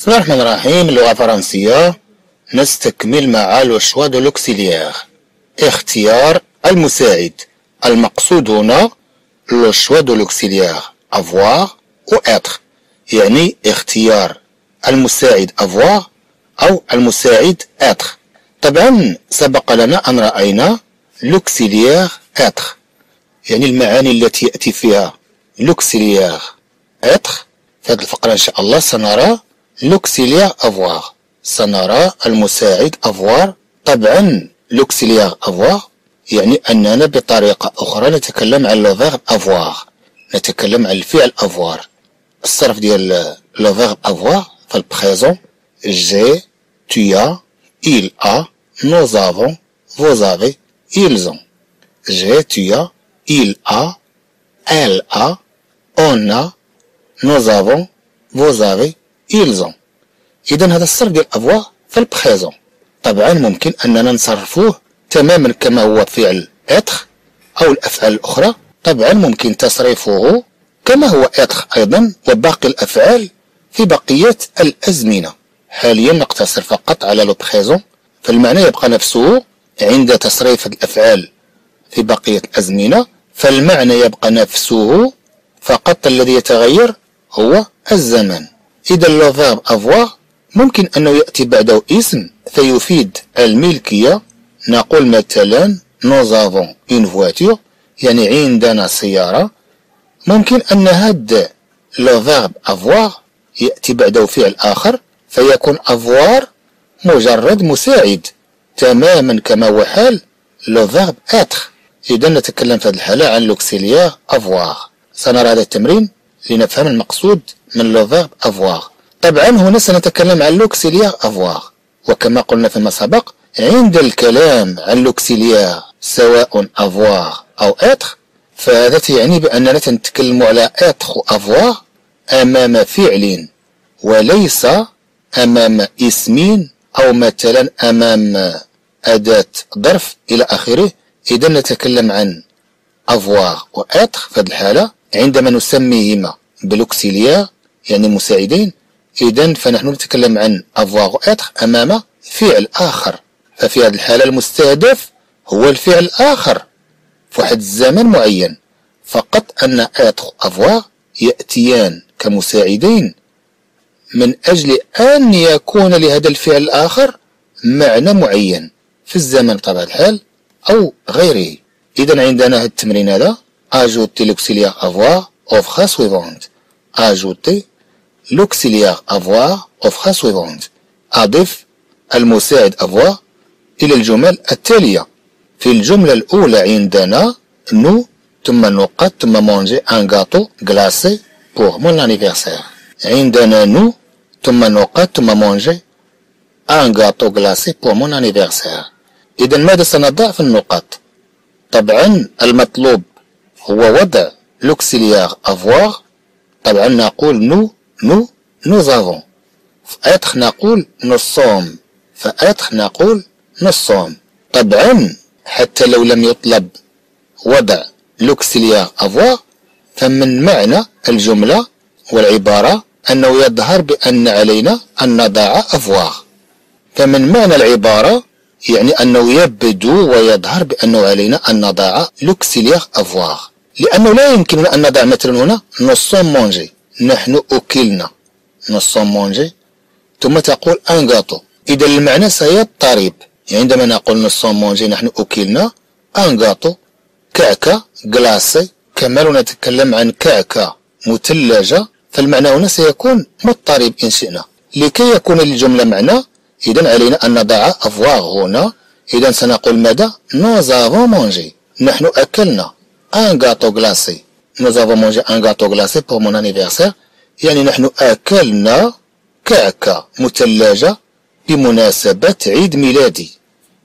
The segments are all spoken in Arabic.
بسم الله الرحمن الرحيم اللغة الفرنسية نستكمل مع le choix de l'auxiliaire. اختيار المساعد. المقصود هنا le choix de l'auxiliaire. avoir و être يعني اختيار المساعد avoir أو المساعد être طبعا سبق لنا أن رأينا l'auxiliaire être يعني المعاني التي يأتي فيها l'auxiliaire être في هذه الفقرة إن شاء الله سنرى l'auxiliaire avoir سنرى المساعد avoir طبعا l'auxiliaire avoir يعني أننا بطريقة أخرى نتكلم على le verbe نتكلم على الفعل avoir الصرف ديال le verbe avoir في ال présent j'ai tu as il a nous avons vous avez ils ont. J'ai tu as il a elle a on a nous avons ont. إذا هذا الصرف ديال avoir في ال présent طبعا ممكن أننا نصرفوه تماما كما هو فعل être أو الأفعال الأخرى. طبعا ممكن تصريفه كما هو être أيضا وباقي الأفعال في بقية الأزمنة. حاليا نقتصر فقط على le présent فالمعنى يبقى نفسه عند تصريف الأفعال في بقية الأزمنة. فالمعنى يبقى نفسه فقط الذي يتغير هو الزمن. إذا le verbe avoir ممكن أنه يأتي بعده اسم فيفيد الملكية. نقول مثلا nous avons une voiture يعني عندنا سيارة. ممكن أن هاد le verbe avoir يأتي بعده فعل آخر فيكون avoir مجرد مساعد. تماما كما هو حال le verbe être إذا نتكلم في هذه الحالة عن l'auxiliaire avoir سنرى هذا التمرين لنفهم المقصود من le verbe avoir طبعا هنا سنتكلم عن l'auxiliaire avoir وكما قلنا فيما سبق عند الكلام عن l'auxiliaire سواء avoir أو être فهذا يعني بأننا نتكلم على être avoir أمام فعل وليس أمام اسم أو مثلا أمام أداة ظرف إلى آخره. إذا نتكلم عن avoir و être في هذه الحالة عندما نسميهما ب l'auxiliaire يعني مساعدين. إذا فنحن نتكلم عن avoir être أمام فعل آخر. ففي هذه الحالة المستهدف هو الفعل الآخر في واحد الزمن معين. فقط أن être avoir يأتيان كمساعدين. من أجل أن يكون لهذا الفعل الآخر معنى معين في الزمن بطبيعة الحال أو غيره. إذا عندنا هذا التمرين هذا. Ajouter l'auxiliaire avoir aux phrases suivantes. l'auxiliaire avoir aux phrases suivantes اضف المساعد avoir إلى الجمل التالية في الجملة الاولى عندنا nous ثم نقط ثم mangé un gâteau glacé pour mon anniversaire عندنا nous ثم نقط ثم mangé un gâteau glacé pour mon anniversaire اذا ماذا سنضع في النقط طبعا المطلوب هو وضع l'auxiliaire avoir طبعا نقول nous nous nous ف être نقول nous sommes ف être نقول nous sommes طبعا حتى لو لم يطلب وضع l'auxiliaire avoir فمن معنى الجملة والعبارة أنه يظهر بأن علينا أن نضع avoir فمن معنى العبارة يعني أنه يبدو ويظهر بأنه علينا أن نضع l'auxiliaire avoir لأنه لا يمكننا أن نضع مثلا هنا nous sommes mangé نحن أكلنا نصون مونجي ثم تقول أن غاتو إذا المعنى سيضطرب يعني عندما نقول نصون مونجي نحن أكلنا أن غاتو كعكة جلاسي كما لو نتكلم عن كعكة مثلجة. فالمعنى هنا سيكون مضطرب إن شئنا. لكي يكون للجملة معنى إذا علينا أن نضع أفواغ هنا. إذا سنقول ماذا؟ نوزافون مونجي نحن أكلنا un gâteau glacé. Nous avons mangé un gâteau glacé pour mon anniversaire. يعني نحن أكلنا كعكة مثلجة بمناسبة عيد ميلادي.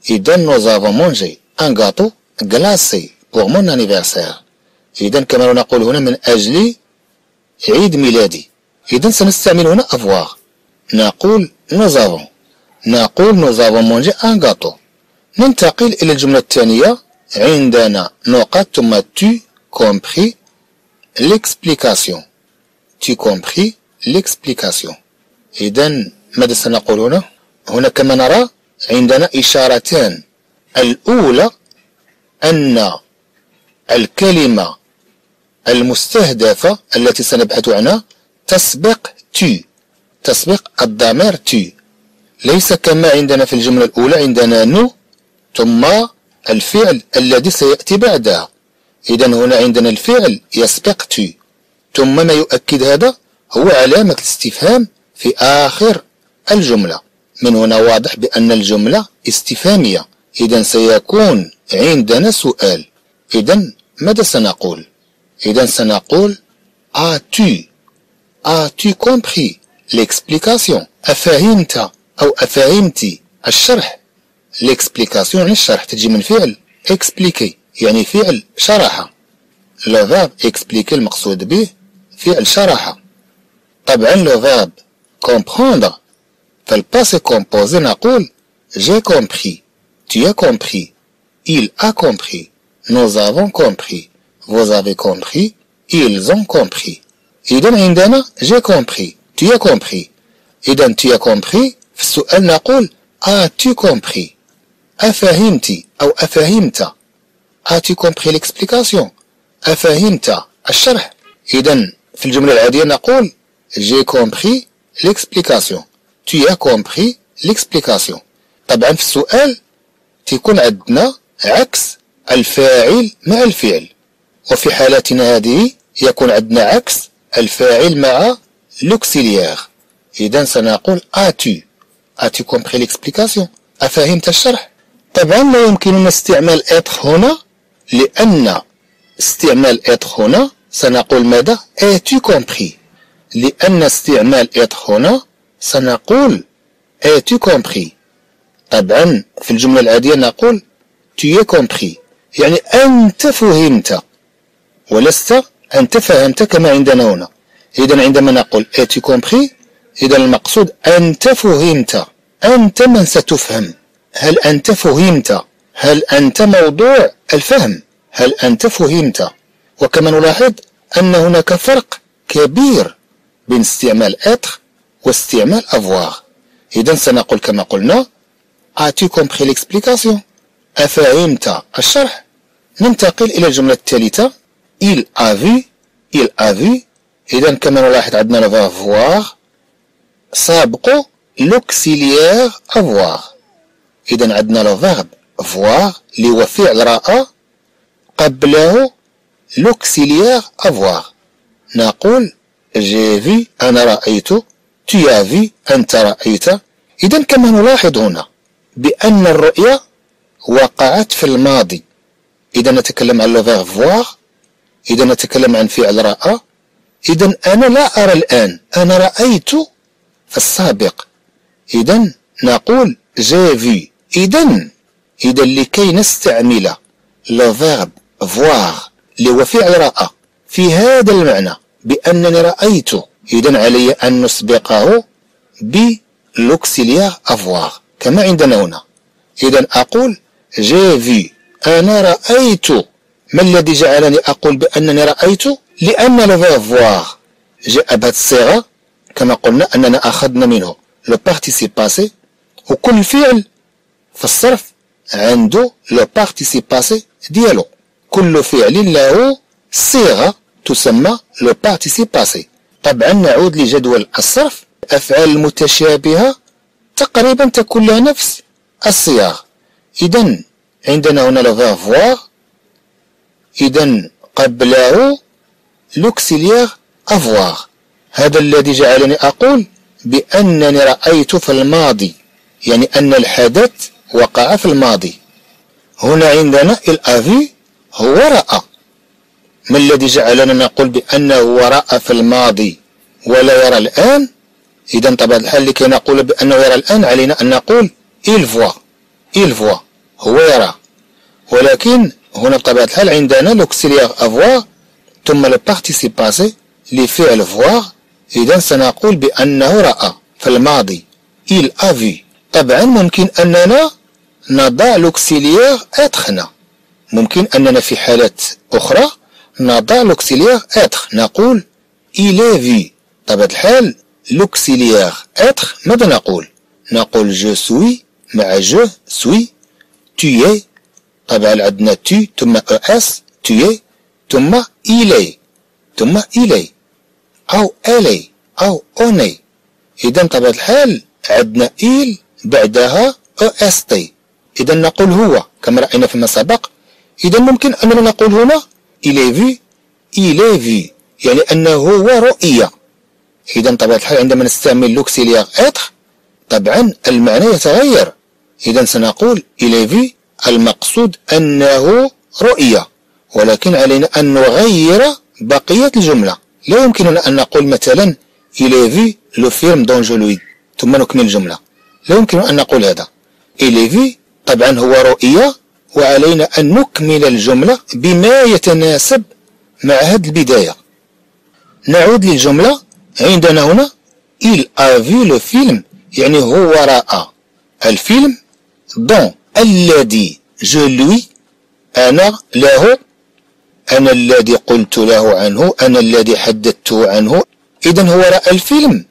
إذا nous avons mangé un gâteau glacé pour mon anniversaire. إذا كما نقول هنا من أجل عيد ميلادي. إذا سنستعمل هنا avoir. نقول nous avons. نقول nous avons mangé un gâteau. ننتقل إلى الجملة الثانية عندنا نقط ثم tu compris l'explication. Tu compris l'explication. إذا ماذا سنقول هنا؟ هنا كما نرى عندنا إشارتان. الأولى أن الكلمة المستهدفة التي سنبحث عنها تسبق تي تسبق الضمير تي ليس كما عندنا في الجملة الأولى عندنا نو ثم الفعل الذي سيأتي بعدها. إذا هنا عندنا الفعل يسبق تي ثم ما يؤكد هذا هو علامة الاستفهام في آخر الجملة. من هنا واضح بأن الجملة استفهامية. إذا سيكون عندنا سؤال. إذا ماذا سنقول؟ إذا سنقول as-tu? As-tu compris l'explication? أفهمت أو أفهمت الشرح؟ L'explication يعني الشرح تجي من فعل. Expliquer. يعني فعل شرحة le verbe expliquer المقصود به فعل شرحة طبعا le le verbe comprendre ف ال passé composé نقول j'ai compris tu as compris il a compris nous avons compris vous avez compris ils ont compris إذا عندنا j'ai compris tu as compris إذا tu as compris في السؤال نقول as-tu compris أفهمتي أو أفهمت. As-tu compris l'explication? أفهمت الشرح إذا في الجملة العادية نقول j'ai compris l'explication. Tu as compris l'explication. طبعا في السؤال تيكون عندنا عكس الفاعل مع الفعل وفي حالتنا هذه يكون عندنا عكس الفاعل مع l'auxiliaire إذا سنقول as-tu as-tu compris l'explication أفهمت الشرح طبعا لا يمكننا استعمال être هنا لأن استعمال être هنا سنقول ماذا؟ compris لأن استعمال être هنا سنقول كومبري طبعا في الجملة العادية نقول tu compris. يعني أنت فهمت ولست أنت فهمت كما عندنا هنا. إذا عندما نقول compris إذا المقصود أنت فهمت. أنت من ستفهم. هل أنت فهمت؟ هل أنت موضوع الفهم؟ هل أنت فهمت؟ وكما نلاحظ أن هناك فرق كبير بين استعمال être واستعمال avoir. إذا سنقول كما قلنا as-tu compris l'explication أفهمت الشرح؟ ننتقل إلى الجملة الثالثة. Vu il a vu. إذا كما نلاحظ عندنا le voir. سابق l'auxiliaire avoir. إذا عندنا لو voir اللي هو فعل رأى قبله l'auxiliaire avoir نقول j'ai vu أنا رأيت tu as أنت رأيت إذا كما نلاحظ هنا بأن الرؤية وقعت في الماضي إذا نتكلم عن لو voir إذا نتكلم عن فعل رأى إذا أنا لا أرى الآن أنا رأيت في السابق إذا نقول j'ai vu. إذا إذا لكي نستعمل le verbe voir اللي هو فعل رأى في هذا المعنى بأنني رأيت إذا علي أن نسبقه ب l'auxiliaire avoir كما عندنا هنا. إذا أقول j'ai vu أنا رأيت. ما الذي جعلني أقول بأنني رأيت؟ لأن le voir جاء بهذه الصيغة كما قلنا أننا أخذنا منه. le participe passé وكل فعل في الصرف عنده le participe passé ديالو. كل فعل له صيغة تسمى le participe passé طبعا نعود لجدول الصرف الأفعال المتشابهة تقريبا تكون لها نفس الصياغ إذا عندنا هنا le voir إذا قبله l'auxiliaire avoir هذا الذي جعلني أقول بأنني رأيت في الماضي. يعني أن الحدث وقع في الماضي. هنا عندنا ال a vu هو رأى ما الذي جعلنا نقول بأنه رأى في الماضي ولا يرى الآن؟ إذا طبعا الحال لكي نقول بأنه يرى الآن علينا أن نقول il voit. Il voit. هو يرى. ولكن هنا بطبيعة الحال عندنا l'auxiliaire avoir ثم le participe passé لفعل voir إذا سنقول بأنه رأى في الماضي. Il a vu. طبعا ممكن أننا نضع l'auxiliaire être هنا ممكن أننا في حالات أخرى نضع l'auxiliaire être نقول vu طبيعة الحال l'auxiliaire être ماذا نقول؟ نقول je suis مع je suis es. طبعا عندنا tu ثم es es. ثم est ثم est أو est أو est إذا بطبيعة الحال عندنا il بعدها أو est إذا نقول هو كما رأينا فيما سبق. إذا ممكن أننا نقول هنا vu. Il est vu. يعني أنه هو رؤية. إذا بطبيعة الحال عندما نستعمل l'auxiliaire être طبعا المعنى يتغير. إذا سنقول est vu. المقصود أنه رؤية. ولكن علينا أن نغير بقية الجملة. لا يمكننا أن نقول مثلا le film dont je lui ثم نكمل الجملة. لا يمكن أن نقول هذا. Vu طبعا هو رؤية وعلينا أن نكمل الجملة بما يتناسب مع هذه البداية. نعود للجملة. عندنا هنا a vu le film يعني هو رأى. الفيلم dont الذي je lui أنا له أنا الذي قلت له عنه أنا الذي حدثته عنه. إذا هو رأى الفيلم.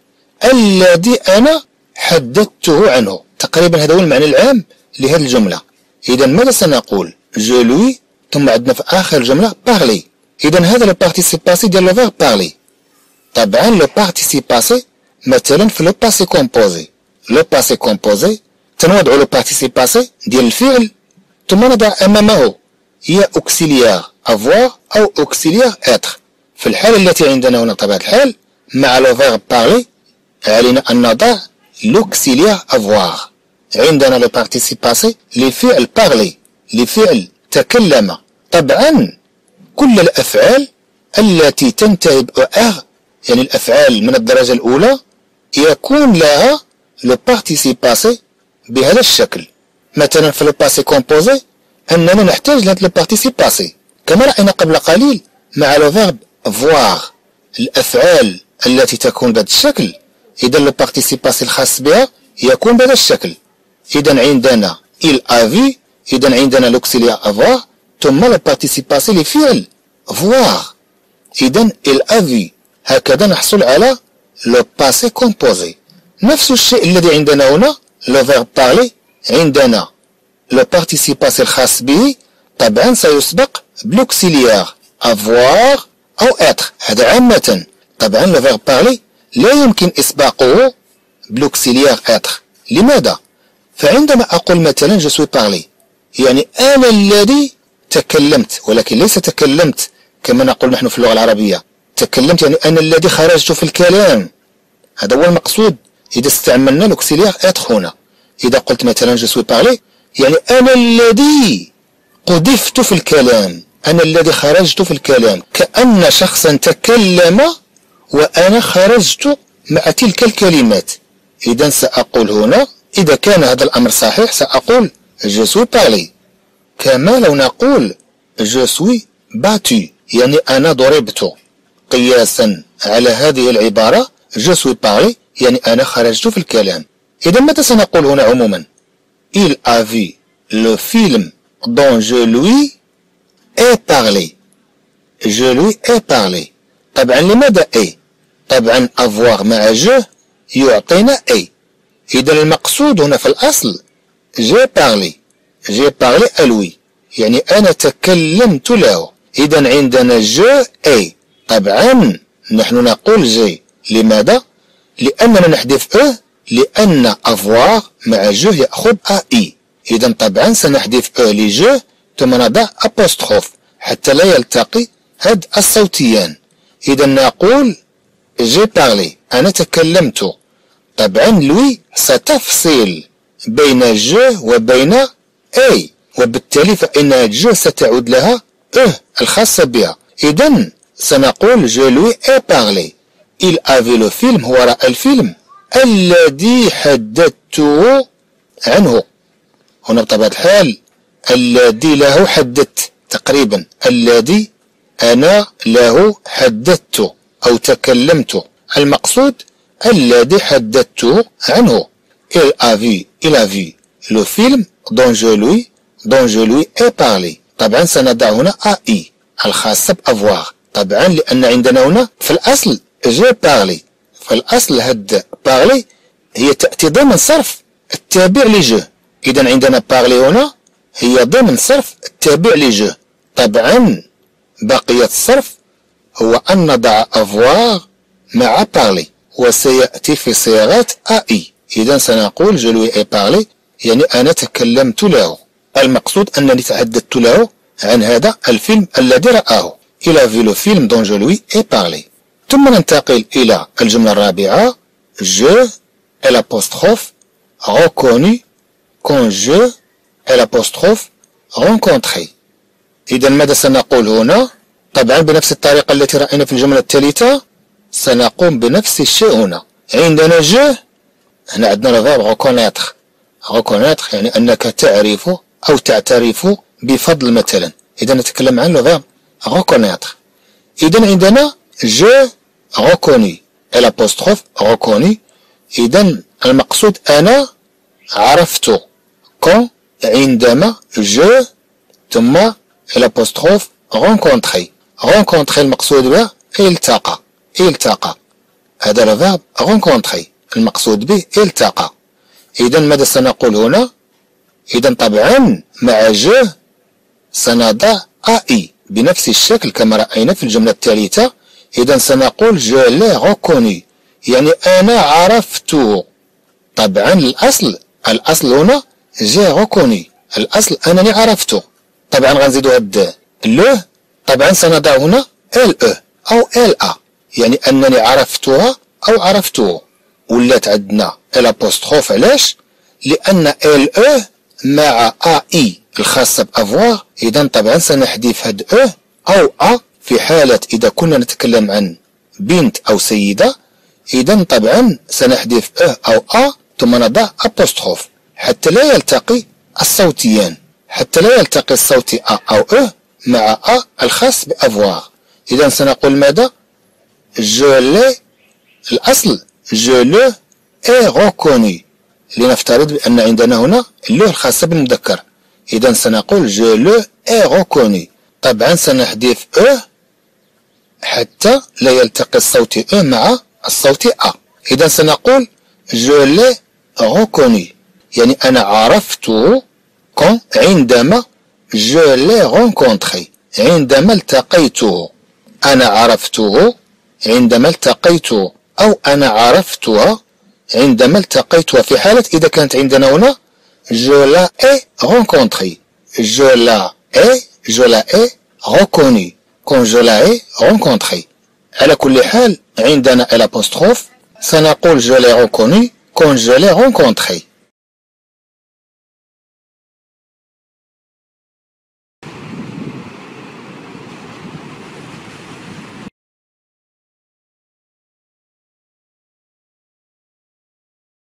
الذي أنا حدثته عنه. تقريبا هذا هو المعنى العام لهذه الجملة. إذا ماذا سنقول؟ je lui ثم عندنا في آخر الجملة parlé إذا هذا le participe passé ديال le verbe parler طبعا le participe passé مثلا في le passé composé le passé composé تنوضع le participe passé ديال الفعل ثم نضع أمامه. هي auxiliaire avoir أو auxiliaire être في الحالة التي عندنا هنا طبيعة الحال مع le verbe parler علينا أن نضع l'auxiliaire avoir عندنا le participe passé لفعل parler لفعل تكلم. طبعا كل الأفعال التي تنتهي ب er يعني الأفعال من الدرجة الأولى يكون لها le participe passé بهذا الشكل. مثلا في le passé composé أننا نحتاج لهذا le participe passé كما رأينا قبل قليل مع le verbe voir الأفعال التي تكون بهذا الشكل إذا le participe passé الخاص بها يكون بهذا الشكل. إذا عندنا a vu إذا عندنا l'auxiliaire avoir ثم le participe passé لفعل voir إذا a vu هكذا نحصل على le passé composé نفس الشيء الذي عندنا هنا le verbe parler عندنا le participe passé الخاص به طبعا سيسبق ب l'auxiliaire avoir أو être هذا عامة. طبعا le verbe parler لا يمكن إسباقه ب l'auxiliaire être. لماذا؟ فعندما أقول مثلا je suis parlé يعني أنا الذي تكلمت ولكن ليس تكلمت كما نقول نحن في اللغة العربية. تكلمت يعني أنا الذي خرجت في الكلام. هذا هو المقصود. إذا استعملنا l'auxiliaire être هنا. إذا قلت مثلا je suis parlé يعني أنا الذي قذفت في الكلام. أنا الذي خرجت في الكلام. كأن شخصا تكلم وأنا خرجت مع تلك الكلمات. إذا سأقول هنا إذا كان هذا الأمر صحيح سأقول je suis parlé كما لو نقول suis battu يعني أنا ضربت. قياسا على هذه العبارة je suis parlé يعني أنا خرجت في الكلام. إذا ماذا سنقول هنا عموما؟ Il a vu le film dont je lui ai parlé Je lui ai parlé طبعا لماذا اي طبعا avoir مع جو يعطينا اي إذا المقصود هنا في j'ai parlé. J'ai parlé à lui. يعني أنا تكلمت له. إذا عندنا جو اي طبعا نحن نقول j'ai لماذا؟ لأننا نحذف e لأن avoir مع je يأخذ a i إذا طبعا سنحذف e ل je ثم نضع apostrophe حتى لا يلتقي هاد الصوتيان. إذا نقول j'ai parlé أنا تكلمت. طبعا lui ستفصل بين je وبين ai وبالتالي فإن je ستعود لها أه الخاصة بها. إذا سنقول جو لوي اي بارلي. Il avait le film هو رأى الفيلم الذي حدثته عنه. هنا بطبيعة الحال الذي له حدثت تقريبا. الذي أنا له حدثت أو تكلمت. المقصود الذي حدثته عنه. Vu il a vu. Le film dont je lui dont je lui ai parlé. طبعا سنضع هنا إي. الخاصة بأفواغ طبعا لأن عندنا هنا في الأصل j'ai parlé. فالأصل هاد بارلي هي تأتي ضمن صرف التابع لجو إذا عندنا بارلي هنا هي ضمن صرف التابع لجو طبعا بقية الصرف هو أن نضع أفواغ مع بارلي وسيأتي في صيغة ai إذا سنقول je lui ai parlé يعني أنا تكلمت له. المقصود أنني تحدثت له عن هذا الفيلم الذي رآه. il a vu le film dont je lui ai parlé ثم ننتقل إلى الجملة الرابعة. je l'apostrophe reconnu quand je l'apostrophe rencontré. إذا ماذا سنقول هنا؟ طبعا بنفس الطريقة التي رأينا في الجملة الثالثة؟ سنقوم بنفس الشيء هنا. عندنا je هنا عندنا ال verbe reconnaître reconnaître يعني أنك تعرف أو تعترف بفضل مثلا. إذا نتكلم عن ال verbe reconnaître إذا عندنا je reconnu l'apostrophe reconnu إذا المقصود أنا عرفت. quand عندما je ثم l'apostrophe rencontrer rencontrer المقصود به التقى التقى هذا ال verbe rencontrer. المقصود به التقى إذا ماذا سنقول هنا إذا طبعا مع je سنضع ai بنفس الشكل كما رأينا في الجملة الثالثة إذا سنقول je l'ai reconnu يعني أنا عرفته طبعا الأصل الأصل هنا j'ai reconnu الأصل أنني عرفته طبعا غنزيدو هاد le طبعا سنضع هنا ال e أو ال a يعني أنني عرفتها أو عرفته. ولات عندنا ال apostrophe علاش؟ لأن ال e مع a i الخاصة ب avoir اذا طبعا سنحذف هاد e أو a في حالة إذا كنا نتكلم عن بنت أو سيدة. اذا طبعا سنحذف e أو a ثم نضع apostrophe حتى لا يلتقي الصوتيان. حتى لا يلتقي الصوت a أو e مع a الخاص ب avoir إذا سنقول ماذا؟ je l'ai الأصل. je le ai reconnu لنفترض بأن عندنا هنا le الخاصة بالمذكر. إذا سنقول je le ai reconnu طبعا سنحذف أو حتى لا يلتقي الصوت أو مع الصوت أ إذا سنقول جو لي غوكوني يعني أنا عرفته كون عندما je l'ai rencontré. عندما التقيته أنا عرفته. عندما التقيته أو أنا عرفتها عندما التقيتها في حالة إذا كانت عندنا هنا je la ai rencontré. je la ai je la ai reconnu. Quand je la ai rencontré. على كل حال عندنا الابوستروف سنقول je l'ai reconnu. Quand je l'ai rencontré.